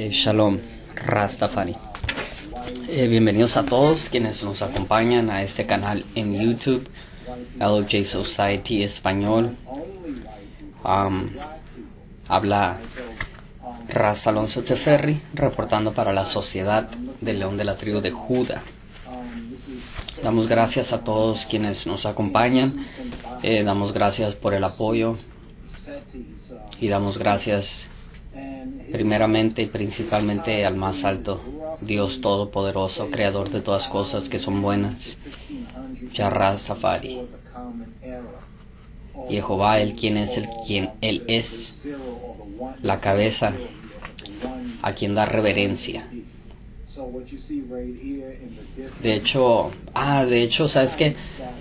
Eh, shalom, Rastafari. Eh, bienvenidos a todos quienes nos acompañan a este canal en YouTube, LOJ Society Español. Habla Raz Alonso Teferri, reportando para la Sociedad del León de la Tribu de Judá. Damos gracias a todos quienes nos acompañan, eh, damos gracias por el apoyo y damos gracias primeramente y principalmente al más alto, Dios Todopoderoso, Creador de todas cosas que son buenas, Yarra Safari. Jehová, el quien es el quien Él es, la cabeza, a quien da reverencia. De hecho, ah, de hecho, ¿sabes qué?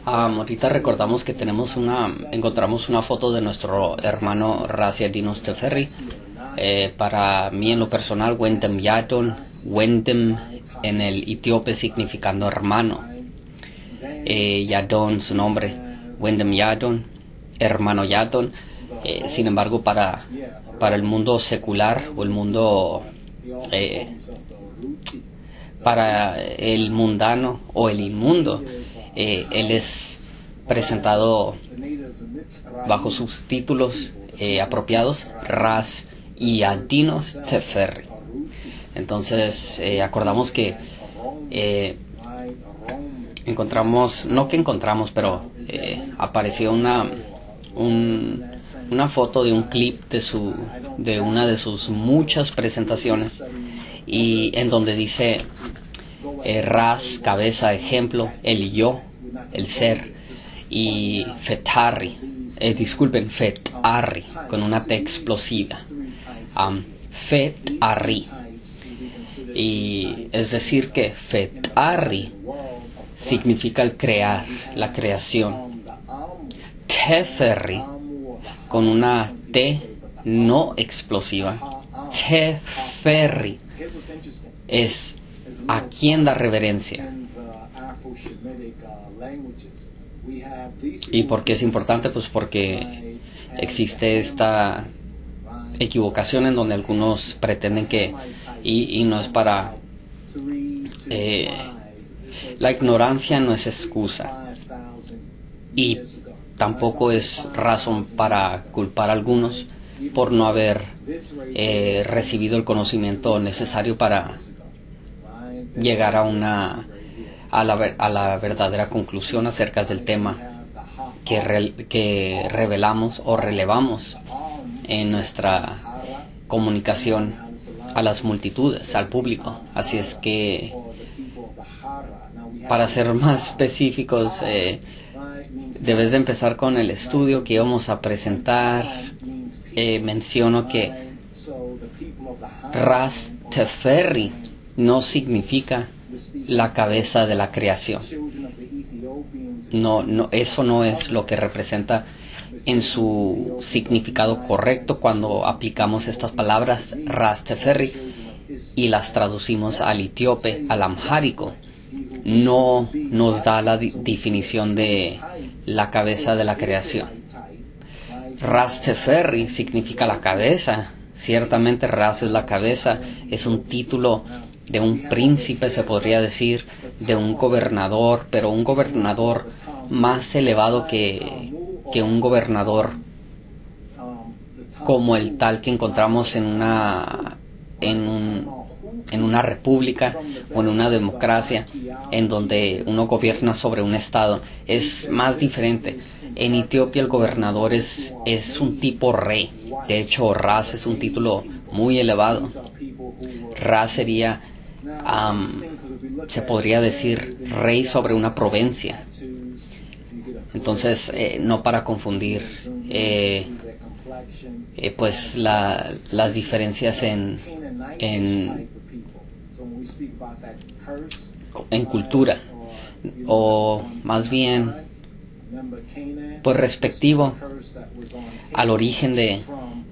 ahorita recordamos que tenemos una, encontramos una foto de nuestro hermano Racia Dinos Teferri. Eh, para mí en lo personal, Wendem Yadon, Wendem en el etíope significando hermano. Eh, Yadon, su nombre, Wendem Yadon, hermano Yadon. Eh, sin embargo, para, para el mundo secular o el mundo eh, para el mundano o el inmundo, él es presentado bajo sus títulos apropiados, Ras y Adinos Teferri. Entonces, eh, acordamos que encontramos, no que encontramos, pero apareció una, una foto de un clip de, su, de una de sus muchas presentaciones y en donde dice eh, ras, cabeza, ejemplo, el yo, el ser, y fetari, eh, disculpen, fetari, con una T explosiva, um, fetari, y es decir que fetari significa el crear, la creación, teferri, con una T no explosiva, teferri, es a quién da reverencia. ¿Y por qué es importante? Pues porque existe esta equivocación en donde algunos pretenden que, y, no es para, eh, la ignorancia no es excusa. Y tampoco es razón para culpar a algunos por no haber eh, recibido el conocimiento necesario para llegar a una a la, a la verdadera conclusión acerca del tema que, que revelamos o relevamos en nuestra comunicación a las multitudes, al público. Así es que, para ser más específicos, eh, debes de empezar con el estudio que íbamos a presentar. Eh, menciono que Rasteferri no significa la cabeza de la creación. No, no, eso no es lo que representa en su significado correcto cuando aplicamos estas palabras Rasteferri y las traducimos al etíope, al amhárico. No nos da la definición de la cabeza de la creación. Rasteferri significa la cabeza. Ciertamente Ras es la cabeza, es un título de un príncipe, se podría decir, de un gobernador, pero un gobernador más elevado que, que un gobernador como el tal que encontramos en una en, un, en una república o en una democracia en donde uno gobierna sobre un estado es más diferente. En Etiopía el gobernador es, es un tipo rey. De hecho, Ras es un título muy elevado. Ras sería se podría decir rey sobre una provincia. Entonces, eh, no para confundir eh, eh, pues las diferencias en, en, en cultura, o más bien pues respectivo al origen de,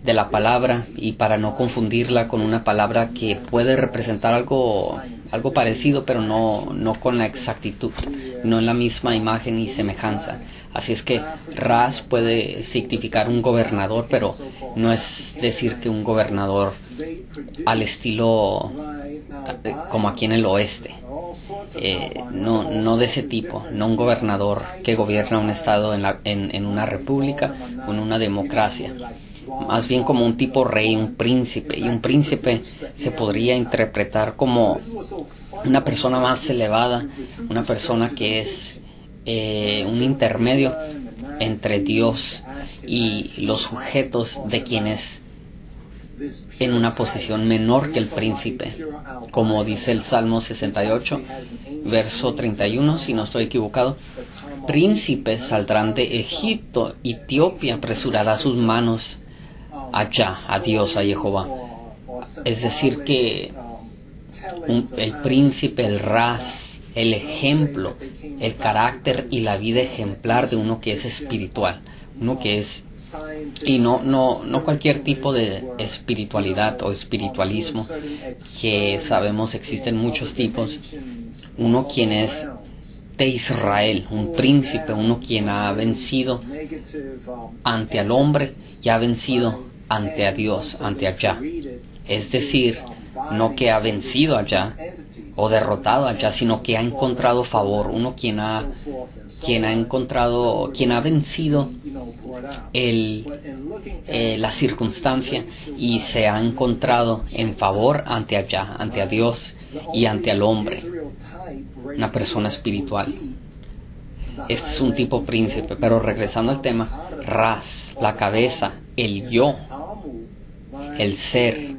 de la palabra y para no confundirla con una palabra que puede representar algo, algo parecido pero no, no con la exactitud. No en la misma imagen y semejanza. Así es que Ras puede significar un gobernador, pero no es decir que un gobernador al estilo eh, como aquí en el oeste. Eh, no, no de ese tipo, no un gobernador que gobierna un estado en, la, en, en una república o en una democracia más bien como un tipo rey, un príncipe, y un príncipe se podría interpretar como una persona más elevada, una persona que es eh, un intermedio entre Dios y los sujetos de quienes en una posición menor que el príncipe, como dice el Salmo 68, verso 31, si no estoy equivocado. Príncipes saldrán de Egipto, Etiopía apresurará sus manos allá, a Dios, a Jehová. Es decir, que el príncipe, el ras, el ejemplo, el carácter y la vida ejemplar de uno que es espiritual, uno que es y no no no cualquier tipo de espiritualidad o espiritualismo que sabemos existen muchos tipos, uno quien es de Israel, un príncipe, uno quien ha vencido ante al hombre y ha vencido ante a Dios, ante allá. Es decir, no que ha vencido allá o derrotado allá, sino que ha encontrado favor, uno quien ha quien ha encontrado, quien ha vencido eh, la circunstancia y se ha encontrado en favor ante allá, ante a Dios y ante al hombre, una persona espiritual. Este es un tipo príncipe, pero regresando al tema, ras, la cabeza, el yo, el ser,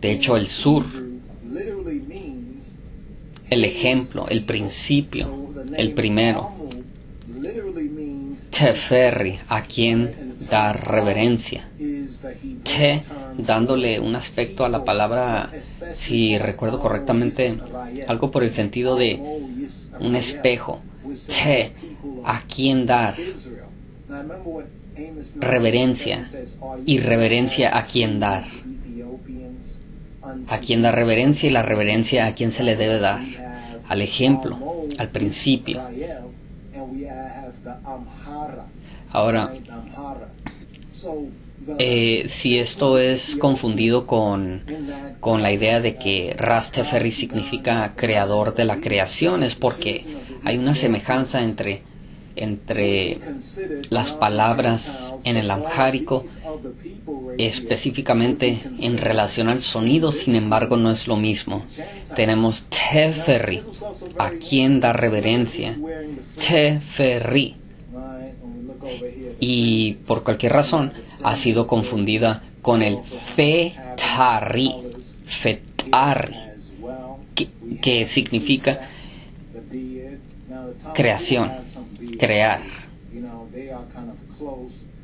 de hecho el sur, el ejemplo, el principio, el primero. Teferri, a quien dar reverencia. Te, dándole un aspecto a la palabra, si recuerdo correctamente, algo por el sentido de un espejo. Te, a quien dar reverencia y reverencia a quien dar. A quien da reverencia y la reverencia a quien se le debe dar. Al ejemplo, al principio. Ahora, eh, si esto es confundido con, con la idea de que Rastafari significa creador de la creación, es porque hay una semejanza entre entre las palabras en el amhárico, específicamente en relación al sonido, sin embargo no es lo mismo. Tenemos Teferi, a quien da reverencia. Teferi. Y por cualquier razón ha sido confundida con el Fetari. Fetari. Que, que significa creación crear.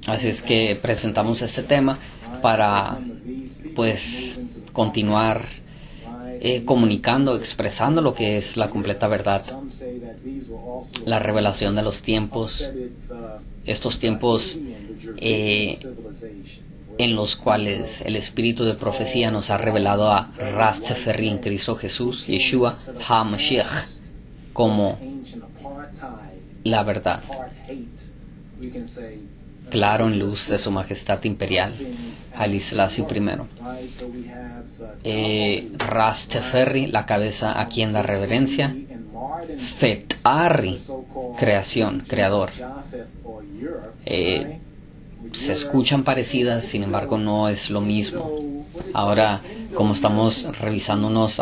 Así es que presentamos este tema para pues continuar eh, comunicando, expresando lo que es la completa verdad, la revelación de los tiempos, estos tiempos eh, en los cuales el espíritu de profecía nos ha revelado a Rastafari en Cristo Jesús, Yeshua HaMashiach, como la verdad. Claro en luz de su majestad imperial, Selassie I. Eh, Rasteferri, la cabeza a quien da reverencia. Fetari, creación, creador. Eh, se escuchan parecidas, sin embargo no es lo mismo. Ahora, como estamos revisando unos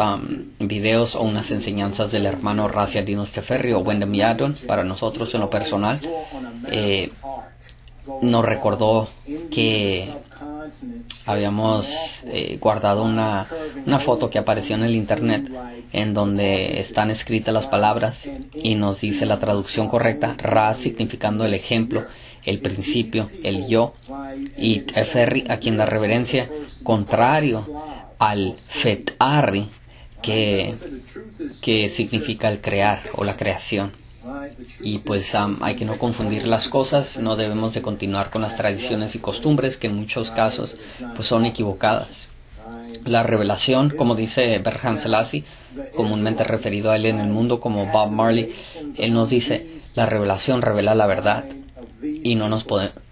videos o unas enseñanzas del hermano Racia Dinos Teferri o Wendem Yadon, para nosotros en lo personal, eh, nos recordó que habíamos eh, guardado una, una foto que apareció en el internet en donde están escritas las palabras y nos dice la traducción correcta, Ra significando el ejemplo el principio, el yo, y Teferri, a quien da reverencia, contrario al Fetari, que, que significa el crear o la creación. Y pues hay que no confundir las cosas, no debemos de continuar con las tradiciones y costumbres que en muchos casos pues son equivocadas. La revelación, como dice Berhan Selassie, comúnmente referido a él en el mundo como Bob Marley, él nos dice, la revelación revela la verdad y no nos,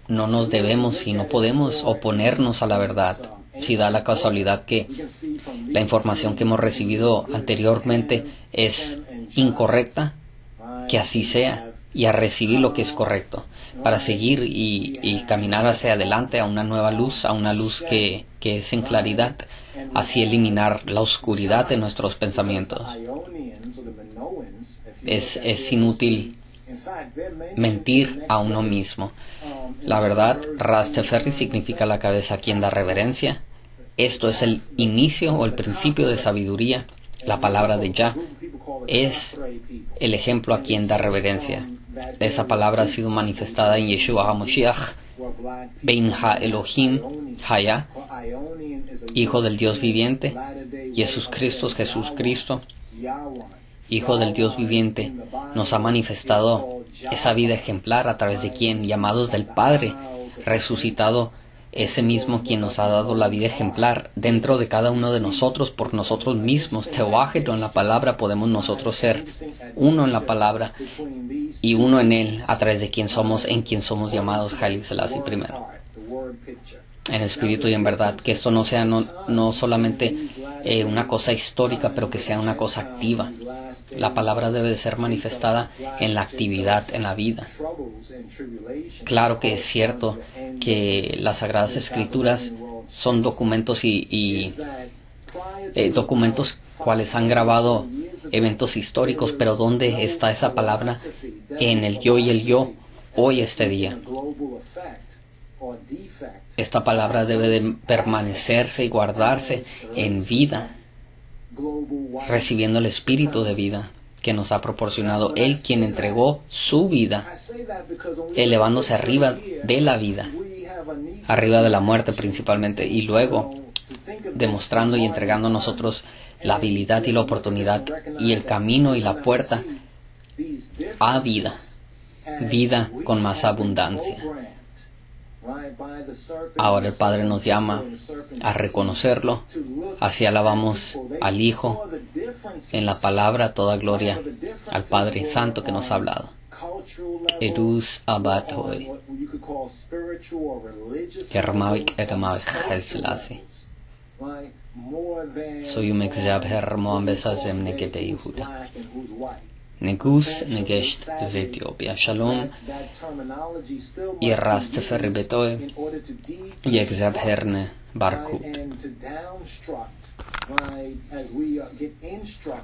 no nos debemos y no podemos oponernos a la verdad. Si da la casualidad que la información que hemos recibido anteriormente es incorrecta, que así sea y a recibir lo que es correcto para seguir y, caminar hacia adelante a una nueva luz, a una luz que, que es en claridad, así eliminar la oscuridad de nuestros pensamientos. Es, es inútil mentir a uno mismo. La verdad, Rastafari significa la cabeza a quien da reverencia. Esto es el inicio o el principio de sabiduría. La palabra de Yah es el ejemplo a quien da reverencia. Esa palabra ha sido manifestada en Yeshua HaMoshiach, Bein Ha-Elohim Haya, Hijo del Dios viviente, Jesús Cristo, Jesús Cristo, Hijo del Dios viviente, nos ha manifestado esa vida ejemplar a través de quien, llamados del Padre, resucitado ese mismo quien nos ha dado la vida ejemplar dentro de cada uno de nosotros por nosotros mismos. Teoágeto en la palabra podemos nosotros ser uno en la palabra y uno en él a través de quien somos, en quien somos llamados Haile Selassie primero. En espíritu y en verdad, que esto no sea no, no solamente eh, una cosa histórica, pero que sea una cosa activa. La palabra debe de ser manifestada en la actividad, en la vida. Claro que es cierto que las Sagradas Escrituras son documentos y, eh, documentos cuales han grabado eventos históricos, pero ¿dónde está esa palabra en el yo y el yo hoy este día? Esta palabra debe de permanecerse y guardarse en vida recibiendo el espíritu de vida que nos ha proporcionado Él quien entregó su vida, elevándose arriba de la vida, arriba de la muerte principalmente, y luego demostrando y entregando a nosotros la habilidad y la oportunidad y el camino y la puerta a vida, vida con más abundancia. Ahora el Padre nos llama a reconocerlo, así alabamos al Hijo en la palabra, toda gloria al Padre Santo que nos ha hablado. Yehuda. Negus ንጉሥ ንገሽት ዘኢትዮጵያ ሸሎም የራስ ትፈሪ ቤቶይ የእግዚአብሔርን ባርኩት